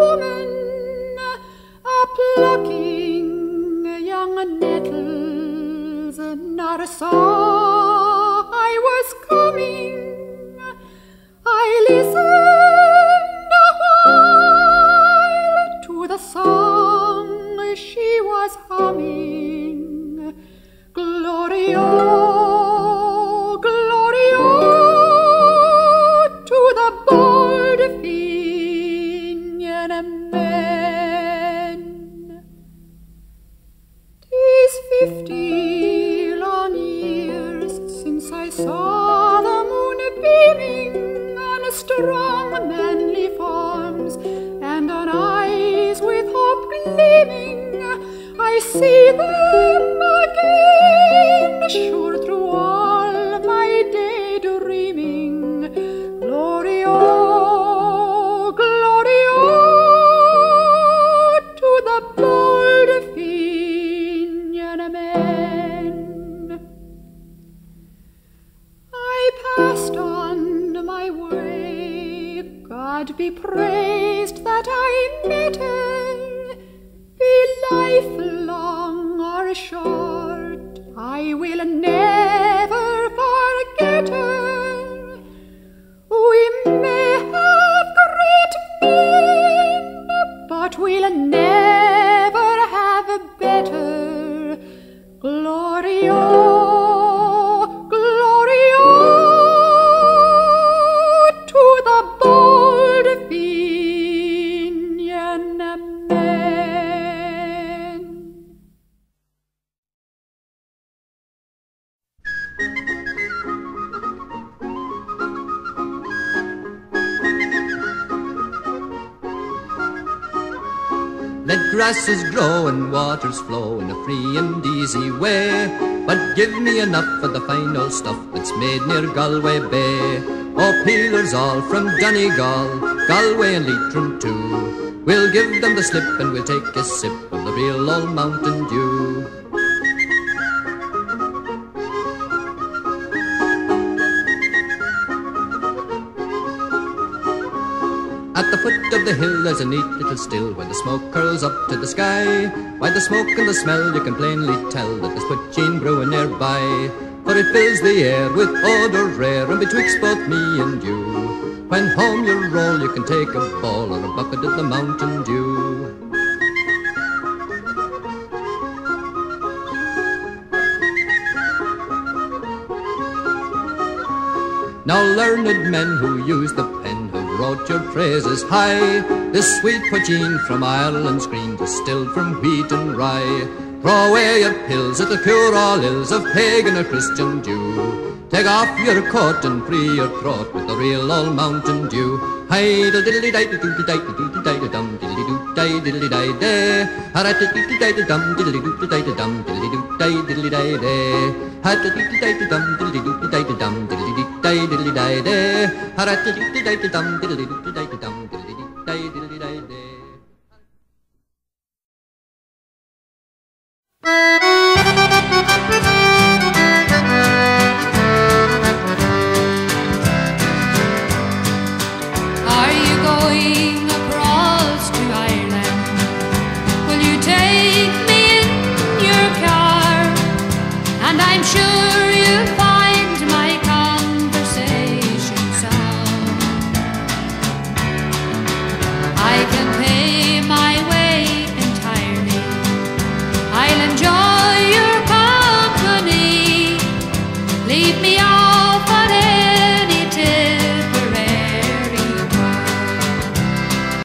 woman a plucking young nettles, not a saw I was coming. Fifty long years since I saw the moon beaming on strong manly forms and on eyes with hope gleaming. I see them God be praised that I met her, be life long or short, I will never Let grasses grow and waters flow in a free and easy way. But give me enough of the fine old stuff that's made near Galway Bay. Oh, peelers all from Donegal, Galway and Leitrim too. We'll give them the slip and we'll take a sip of the real old Mountain Dew. At the foot of the hill there's a neat little still where the smoke curls up to the sky. By the smoke and the smell you can plainly tell that there's poteen brewing nearby. For it fills the air with odour rare and betwixt both me and you. When home you roll you can take a ball or a bucket of the Mountain Dew. Now learned men who use the pen wrote your praises high. This sweet poteen from Ireland's green, distilled from wheat and rye. Throw away your pills, it'll cure all ills of pagan or Christian Jew. Take off your coat and free your throat with the real old Mountain Dew. Hi diddly di diddly di diddly di dum diddly doo di diddly di day. Ha diddly di dum diddly doo di dum diddly doo di diddly di day. Ha diddly di dum diddly doo di dum diddly doo di diddly di day. 払ってるってだいてたんでるでるってだいてた